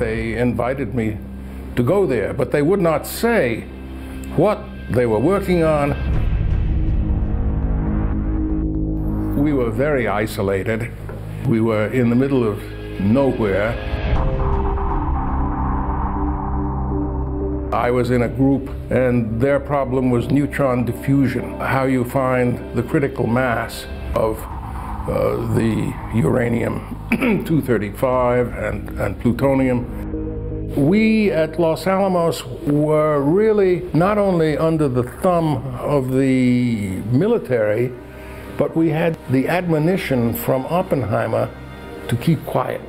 they invited me to go there, but they would not say what they were working on. We were very isolated. We were in the middle of nowhere. I was in a group, and their problem was neutron diffusion, how you find the critical mass of uh, the uranium 235 and, and plutonium. We at Los Alamos were really not only under the thumb of the military, but we had the admonition from Oppenheimer to keep quiet.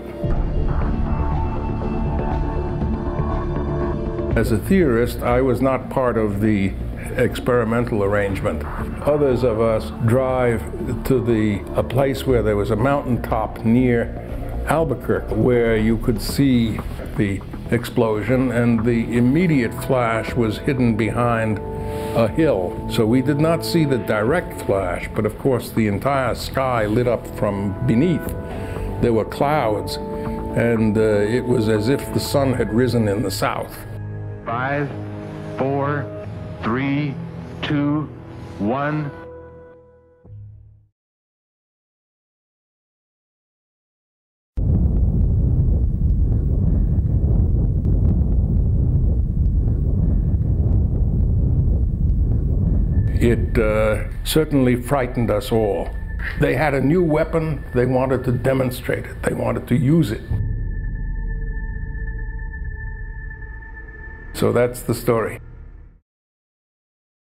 As a theorist, I was not part of the experimental arrangement. Others of us drive to the a place where there was a mountaintop near Albuquerque where you could see the explosion and the immediate flash was hidden behind a hill. So we did not see the direct flash, but of course the entire sky lit up from beneath. There were clouds, and uh, it was as if the sun had risen in the south. Five, four, three, two, one. It uh, certainly frightened us all. They had a new weapon, they wanted to demonstrate it, they wanted to use it. So that's the story.